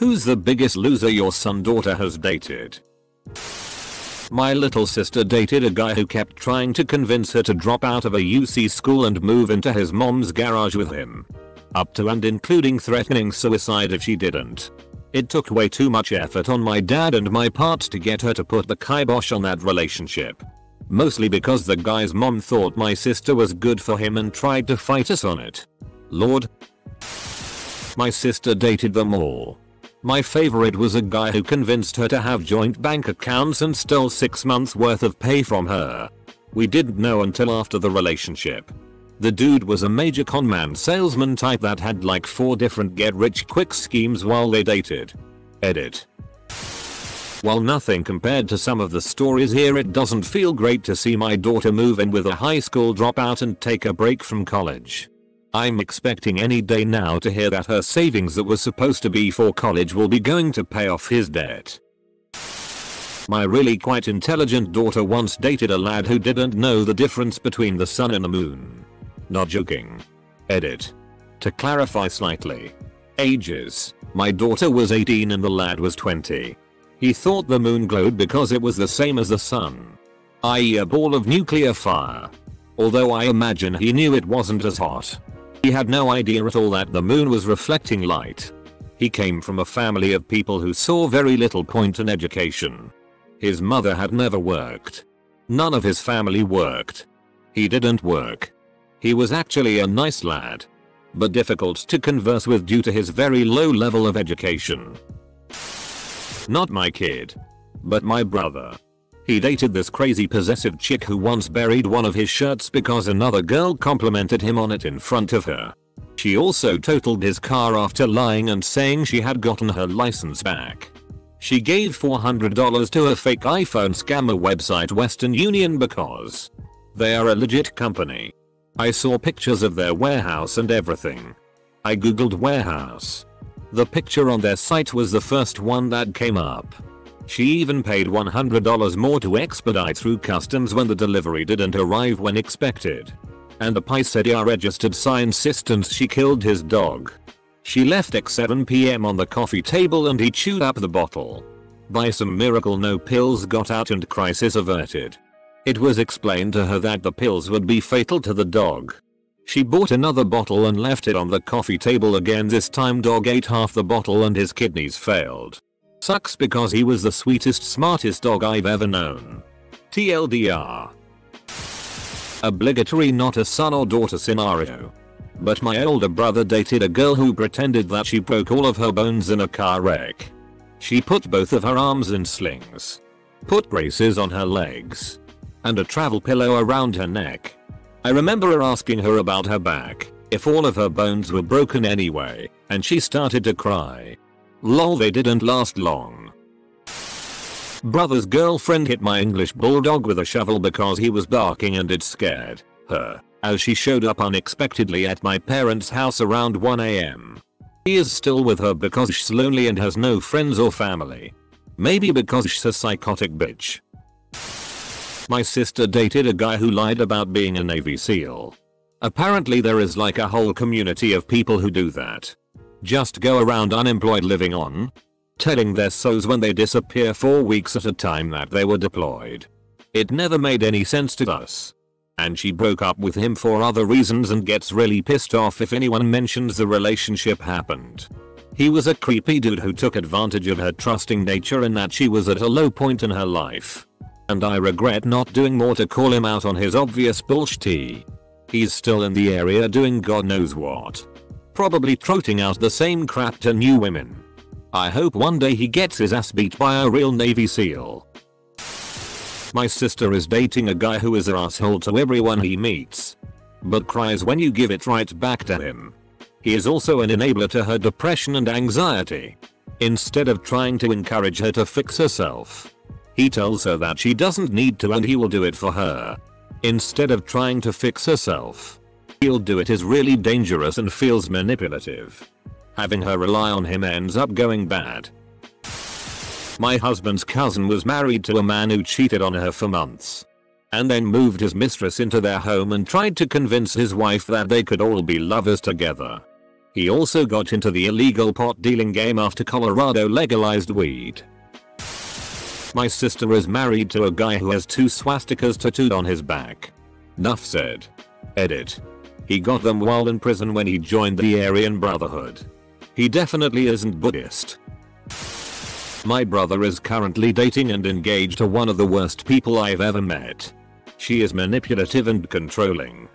Who's the biggest loser your son daughter has dated? My little sister dated a guy who kept trying to convince her to drop out of a UC school and move into his mom's garage with him. Up to and including threatening suicide if she didn't. It took way too much effort on my dad and my part to get her to put the kibosh on that relationship. Mostly because the guy's mom thought my sister was good for him and tried to fight us on it. Lord. My sister dated them all. My favorite was a guy who convinced her to have joint bank accounts and stole 6 months worth of pay from her. We didn't know until after the relationship. The dude was a major conman salesman type that had like 4 different get rich quick schemes while they dated. Edit. While nothing compared to some of the stories here it doesn't feel great to see my daughter move in with a high school dropout and take a break from college. I'm expecting any day now to hear that her savings that was supposed to be for college will be going to pay off his debt. My really quite intelligent daughter once dated a lad who didn't know the difference between the sun and the moon. Not joking. Edit. To clarify slightly. Ages. My daughter was 18 and the lad was 20. He thought the moon glowed because it was the same as the sun. I.e. a ball of nuclear fire. Although I imagine he knew it wasn't as hot. He had no idea at all that the moon was reflecting light. He came from a family of people who saw very little point in education. His mother had never worked. None of his family worked. He didn't work. He was actually a nice lad. But difficult to converse with due to his very low level of education. Not my kid. But my brother. He dated this crazy possessive chick who once buried one of his shirts because another girl complimented him on it in front of her. She also totaled his car after lying and saying she had gotten her license back. She gave $400 to a fake iPhone scammer website Western Union because they are a legit company. I saw pictures of their warehouse and everything. I googled warehouse. The picture on their site was the first one that came up. She even paid $100 more to expedite through customs when the delivery didn't arrive when expected. And the yeah registered sign insistence she killed his dog. She left at 7pm on the coffee table and he chewed up the bottle. By some miracle no pills got out and crisis averted. It was explained to her that the pills would be fatal to the dog. She bought another bottle and left it on the coffee table again this time dog ate half the bottle and his kidneys failed. Sucks because he was the sweetest smartest dog I've ever known. TLDR. Obligatory not a son or daughter scenario. But my older brother dated a girl who pretended that she broke all of her bones in a car wreck. She put both of her arms in slings. Put braces on her legs. And a travel pillow around her neck. I remember her asking her about her back, if all of her bones were broken anyway, and she started to cry. Lol they didn't last long. Brother's girlfriend hit my English bulldog with a shovel because he was barking and it scared her as she showed up unexpectedly at my parents' house around 1am. He is still with her because she's lonely and has no friends or family. Maybe because she's a psychotic bitch. My sister dated a guy who lied about being a Navy SEAL. Apparently there is like a whole community of people who do that. Just go around unemployed living on? Telling their souls when they disappear for weeks at a time that they were deployed. It never made any sense to us. And she broke up with him for other reasons and gets really pissed off if anyone mentions the relationship happened. He was a creepy dude who took advantage of her trusting nature and that she was at a low point in her life. And I regret not doing more to call him out on his obvious bullshit. He's still in the area doing god knows what probably trotting out the same crap to new women. I hope one day he gets his ass beat by a real Navy SEAL. My sister is dating a guy who is an asshole to everyone he meets. But cries when you give it right back to him. He is also an enabler to her depression and anxiety. Instead of trying to encourage her to fix herself. He tells her that she doesn't need to and he will do it for her. Instead of trying to fix herself he'll do it is really dangerous and feels manipulative. Having her rely on him ends up going bad. My husband's cousin was married to a man who cheated on her for months. And then moved his mistress into their home and tried to convince his wife that they could all be lovers together. He also got into the illegal pot dealing game after Colorado legalized weed. My sister is married to a guy who has two swastikas tattooed on his back. Nuff said. Edit. He got them while in prison when he joined the Aryan Brotherhood. He definitely isn't Buddhist. My brother is currently dating and engaged to one of the worst people I've ever met. She is manipulative and controlling.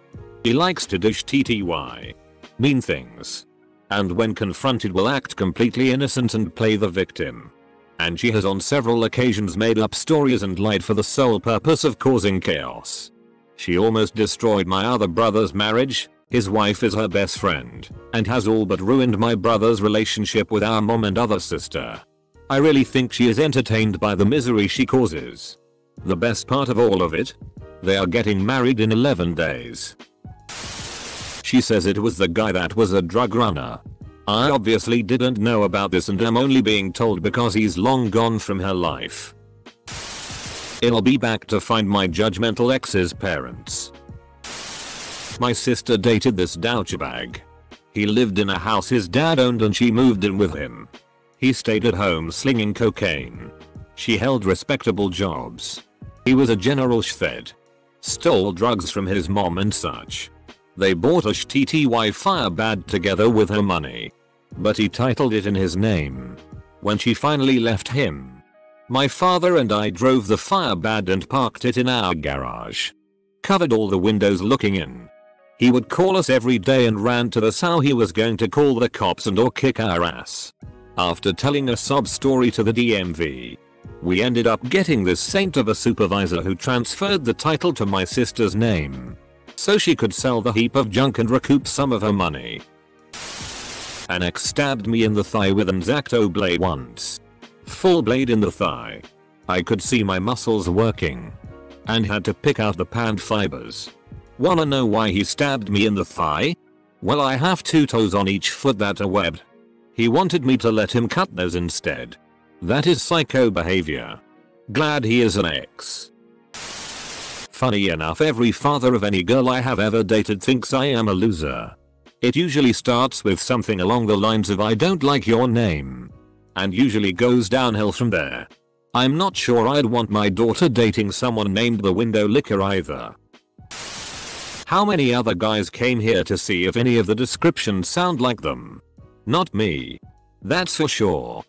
He likes to dish TTY. Mean things. And when confronted will act completely innocent and play the victim and she has on several occasions made up stories and lied for the sole purpose of causing chaos. She almost destroyed my other brother's marriage, his wife is her best friend, and has all but ruined my brother's relationship with our mom and other sister. I really think she is entertained by the misery she causes. The best part of all of it? They are getting married in 11 days. She says it was the guy that was a drug runner, I obviously didn't know about this and am only being told because he's long gone from her life. I'll be back to find my judgmental ex's parents. My sister dated this douchebag. He lived in a house his dad owned and she moved in with him. He stayed at home slinging cocaine. She held respectable jobs. He was a general shfed. Stole drugs from his mom and such. They bought a TTY Firebird together with her money. But he titled it in his name. When she finally left him, my father and I drove the Firebird and parked it in our garage. Covered all the windows looking in. He would call us every day and rant to us how he was going to call the cops and or kick our ass. After telling a sob story to the DMV, we ended up getting this saint of a supervisor who transferred the title to my sister's name so she could sell the heap of junk and recoup some of her money. An ex stabbed me in the thigh with an X-Acto blade once. Full blade in the thigh. I could see my muscles working. And had to pick out the pant fibers. Wanna know why he stabbed me in the thigh? Well I have two toes on each foot that are webbed. He wanted me to let him cut those instead. That is psycho behavior. Glad he is an ex. Funny enough every father of any girl I have ever dated thinks I am a loser. It usually starts with something along the lines of I don't like your name. And usually goes downhill from there. I'm not sure I'd want my daughter dating someone named the window licker either. How many other guys came here to see if any of the descriptions sound like them? Not me. That's for sure.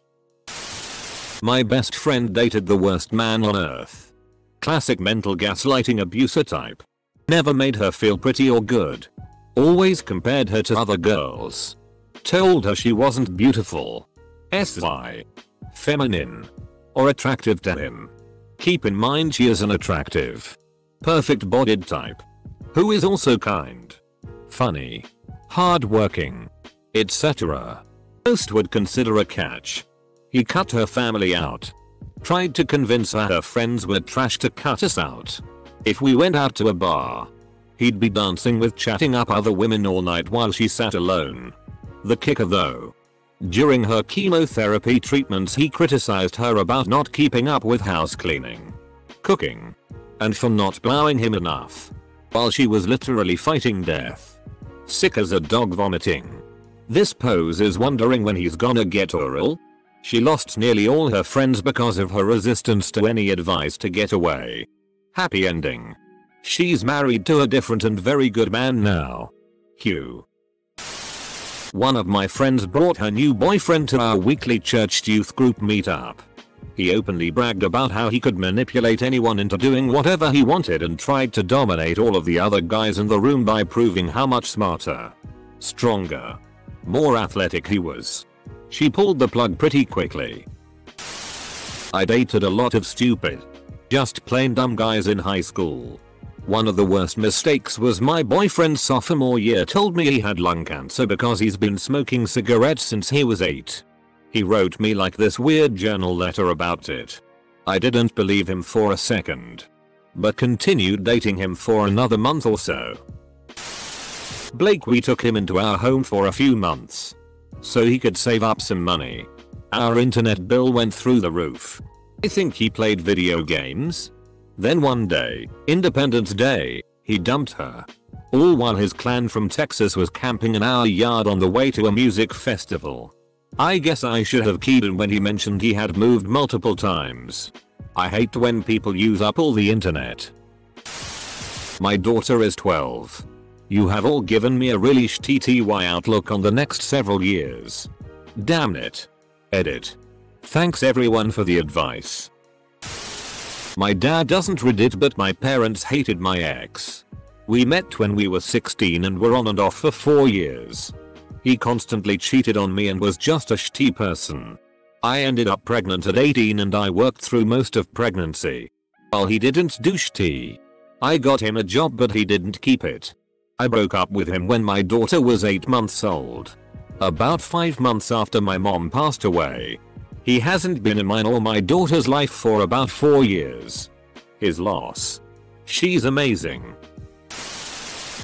My best friend dated the worst man on earth. Classic mental gaslighting abuser type. Never made her feel pretty or good. Always compared her to other girls. Told her she wasn't beautiful. SY. Feminine. Or attractive to him. Keep in mind she is an attractive. Perfect bodied type. Who is also kind. Funny. Hardworking. Etc. Most would consider a catch. He cut her family out tried to convince her her friends were trash to cut us out. If we went out to a bar, he'd be dancing with chatting up other women all night while she sat alone. The kicker though. During her chemotherapy treatments he criticized her about not keeping up with house cleaning, cooking, and for not plowing him enough. While she was literally fighting death. Sick as a dog vomiting. This pose is wondering when he's gonna get oral. She lost nearly all her friends because of her resistance to any advice to get away. Happy ending. She's married to a different and very good man now. Hugh. One of my friends brought her new boyfriend to our weekly church youth group meetup. He openly bragged about how he could manipulate anyone into doing whatever he wanted and tried to dominate all of the other guys in the room by proving how much smarter, stronger, more athletic he was. She pulled the plug pretty quickly. I dated a lot of stupid, just plain dumb guys in high school. One of the worst mistakes was my boyfriend sophomore year told me he had lung cancer because he's been smoking cigarettes since he was 8. He wrote me like this weird journal letter about it. I didn't believe him for a second. But continued dating him for another month or so. Blake we took him into our home for a few months so he could save up some money. Our internet bill went through the roof. I think he played video games. Then one day, Independence Day, he dumped her. All while his clan from Texas was camping in our yard on the way to a music festival. I guess I should have keyed in when he mentioned he had moved multiple times. I hate when people use up all the internet. My daughter is 12. You have all given me a really shitty outlook on the next several years. Damn it. Edit. Thanks everyone for the advice. My dad doesn't read it but my parents hated my ex. We met when we were 16 and were on and off for 4 years. He constantly cheated on me and was just a shitty person. I ended up pregnant at 18 and I worked through most of pregnancy. While he didn't do shitty. I got him a job but he didn't keep it. I broke up with him when my daughter was 8 months old. About 5 months after my mom passed away. He hasn't been in mine or my daughter's life for about 4 years. His loss. She's amazing.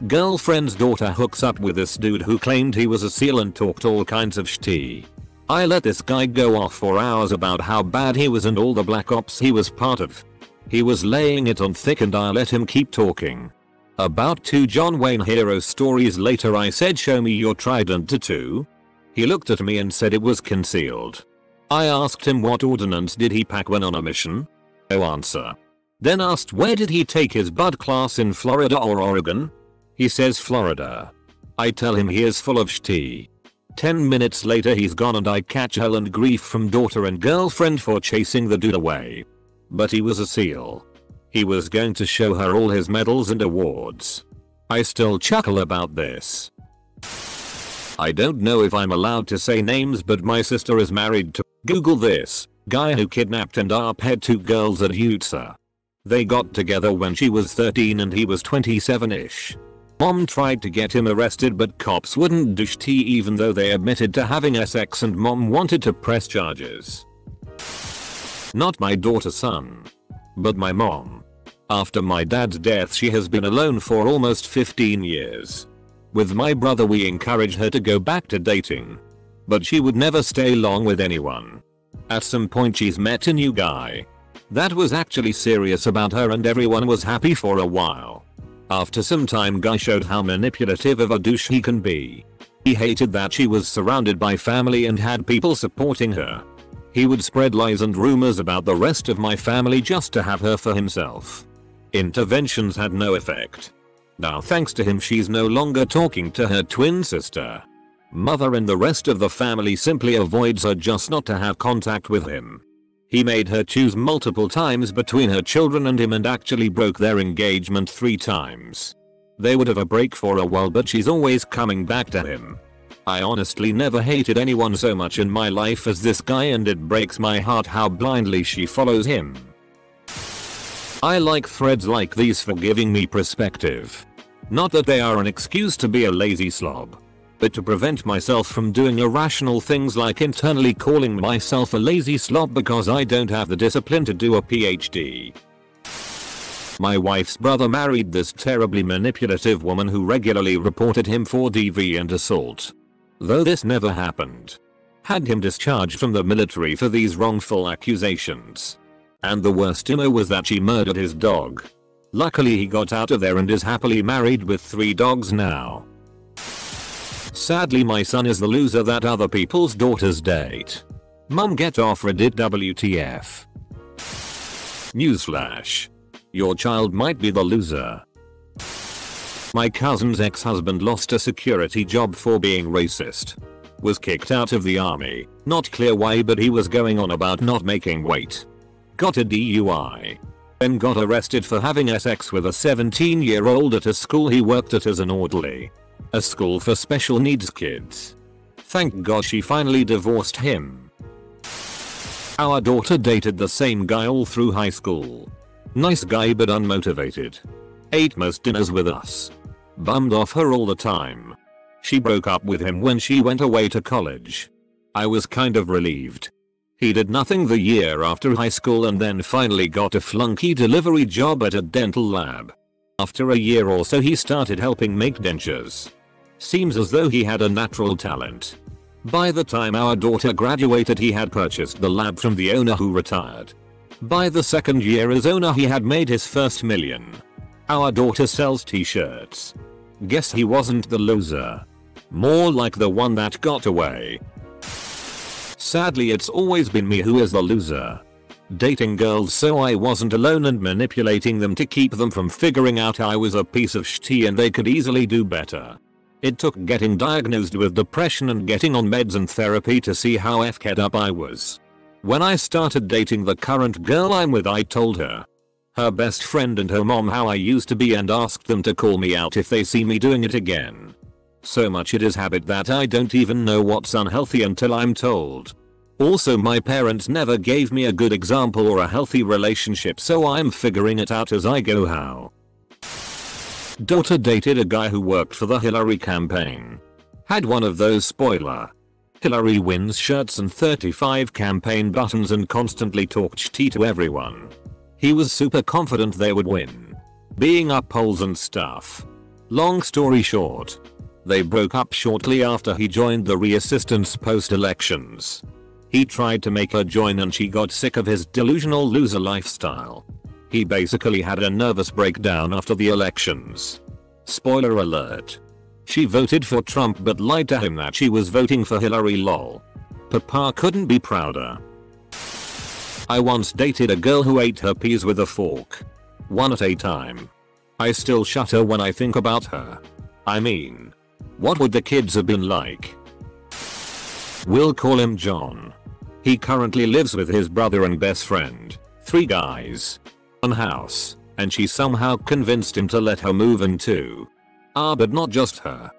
Girlfriend's daughter hooks up with this dude who claimed he was a seal and talked all kinds of shitty. I let this guy go off for hours about how bad he was and all the black ops he was part of. He was laying it on thick and I let him keep talking. About two John Wayne hero stories later I said show me your trident tattoo. He looked at me and said it was concealed. I asked him what ordnance did he pack when on a mission? No answer. Then asked where did he take his bud class in Florida or Oregon? He says Florida. I tell him he is full of shitty. 10 minutes later he's gone and I catch hell and grief from daughter and girlfriend for chasing the dude away. But he was a seal. He was going to show her all his medals and awards. I still chuckle about this. I don't know if I'm allowed to say names but my sister is married to Google this guy who kidnapped and arped two girls at Utah. They got together when she was 13 and he was 27ish. Mom tried to get him arrested but cops wouldn't do shit even though they admitted to having sex and mom wanted to press charges. Not my daughter's son. But my mom. After my dad's death she has been alone for almost 15 years. With my brother we encouraged her to go back to dating. But she would never stay long with anyone. At some point she's met a new guy. That was actually serious about her and everyone was happy for a while. After some time Guy showed how manipulative of a douche he can be. He hated that she was surrounded by family and had people supporting her. He would spread lies and rumors about the rest of my family just to have her for himself. Interventions had no effect. Now thanks to him she's no longer talking to her twin sister. Mother and the rest of the family simply avoids her just not to have contact with him. He made her choose multiple times between her children and him and actually broke their engagement three times. They would have a break for a while but she's always coming back to him. I honestly never hated anyone so much in my life as this guy and it breaks my heart how blindly she follows him. I like threads like these for giving me perspective. Not that they are an excuse to be a lazy slob but to prevent myself from doing irrational things like internally calling myself a lazy slob because I don't have the discipline to do a PhD. My wife's brother married this terribly manipulative woman who regularly reported him for DV and assault. Though this never happened. Had him discharged from the military for these wrongful accusations. And the worst imo was that she murdered his dog. Luckily he got out of there and is happily married with three dogs now. Sadly my son is the loser that other people's daughters date. Mum get off Reddit WTF. Newsflash. Your child might be the loser. My cousin's ex-husband lost a security job for being racist. Was kicked out of the army, not clear why but he was going on about not making weight. Got a DUI. Then got arrested for having sex with a 17 year old at a school he worked at as an orderly. A school for special needs kids. Thank god she finally divorced him. Our daughter dated the same guy all through high school. Nice guy but unmotivated. Ate most dinners with us. Bummed off her all the time. She broke up with him when she went away to college. I was kind of relieved. He did nothing the year after high school and then finally got a flunky delivery job at a dental lab. After a year or so he started helping make dentures. Seems as though he had a natural talent. By the time our daughter graduated he had purchased the lab from the owner who retired. By the second year as owner he had made his first million. Our daughter sells t-shirts. Guess he wasn't the loser. More like the one that got away. Sadly it's always been me who is the loser. Dating girls so I wasn't alone and manipulating them to keep them from figuring out I was a piece of shit and they could easily do better. It took getting diagnosed with depression and getting on meds and therapy to see how f***ed up I was. When I started dating the current girl I'm with I told her, her best friend and her mom how I used to be and asked them to call me out if they see me doing it again. So much it is habit that I don't even know what's unhealthy until I'm told. Also my parents never gave me a good example or a healthy relationship so I'm figuring it out as I go how. Daughter dated a guy who worked for the Hillary campaign. Had one of those spoiler. Hillary wins shirts and 35 campaign buttons and constantly talked tea to everyone. He was super confident they would win. Being up polls and stuff. Long story short. They broke up shortly after he joined the resistance post-elections. He tried to make her join and she got sick of his delusional loser lifestyle. He basically had a nervous breakdown after the elections. Spoiler alert. She voted for Trump but lied to him that she was voting for Hillary lol. Papa couldn't be prouder. I once dated a girl who ate her peas with a fork. One at a time. I still shudder when I think about her. I mean, what would the kids have been like? We'll call him John. He currently lives with his brother and best friend. Three guys. One house. And she somehow convinced him to let her move in too. Ah but not just her.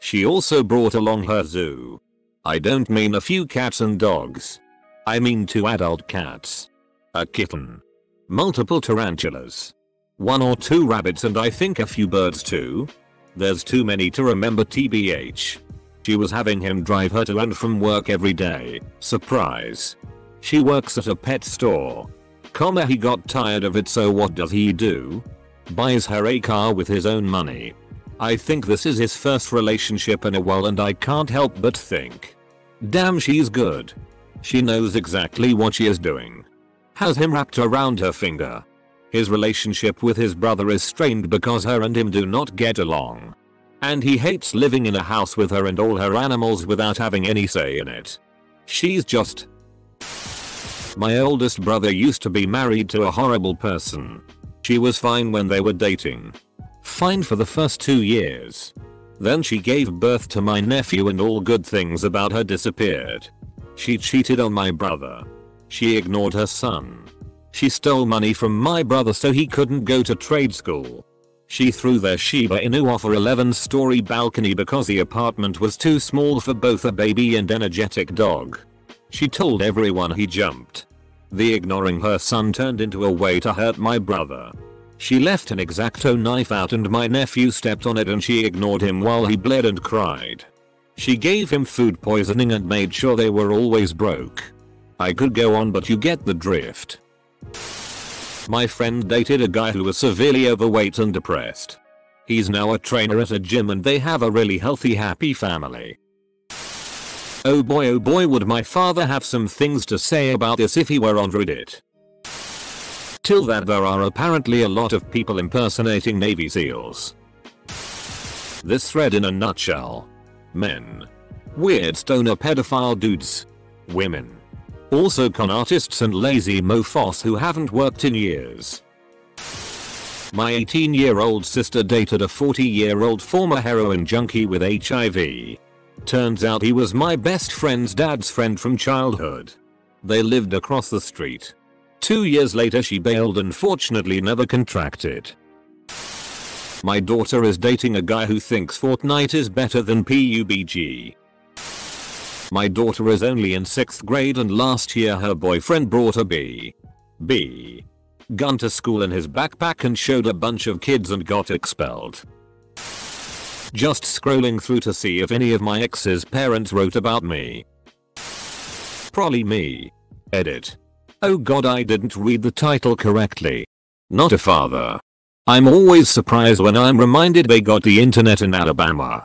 She also brought along her zoo. I don't mean a few cats and dogs. I mean two adult cats. A kitten. Multiple tarantulas. One or two rabbits and I think a few birds too. There's too many to remember tbh. She was having him drive her to and from work every day. Surprise. She works at a pet store. Comma he got tired of it so what does he do? Buys her a car with his own money. I think this is his first relationship in a while and I can't help but think. Damn she's good. She knows exactly what she is doing. Has him wrapped around her finger. His relationship with his brother is strained because her and him do not get along. And he hates living in a house with her and all her animals without having any say in it. She's just... My oldest brother used to be married to a horrible person. She was fine when they were dating. Fine for the first two years. Then she gave birth to my nephew and all good things about her disappeared. She cheated on my brother. She ignored her son. She stole money from my brother so he couldn't go to trade school. She threw their Shiba Inu off her 11 story balcony because the apartment was too small for both a baby and energetic dog. She told everyone he jumped. The ignoring her son turned into a way to hurt my brother. She left an X-Acto knife out and my nephew stepped on it and she ignored him while he bled and cried. She gave him food poisoning and made sure they were always broke. I could go on but you get the drift. My friend dated a guy who was severely overweight and depressed. He's now a trainer at a gym and they have a really healthy happy family. Oh boy oh boy would my father have some things to say about this if he were on Reddit. Till that there are apparently a lot of people impersonating Navy SEALs. This thread in a nutshell. Men. Weird stoner pedophile dudes. Women. Also con artists and lazy mofos who haven't worked in years. My 18 year old sister dated a 40 year old former heroin junkie with HIV. Turns out he was my best friend's dad's friend from childhood. They lived across the street. Two years later she bailed and fortunately never contracted. My daughter is dating a guy who thinks Fortnite is better than PUBG. My daughter is only in 6th grade and last year her boyfriend brought a B. B. Gun to school in his backpack and showed a bunch of kids and got expelled. Just scrolling through to see if any of my ex's parents wrote about me. Probably me. Edit. Oh god I didn't read the title correctly. Not a father. I'm always surprised when I'm reminded they got the internet in Alabama.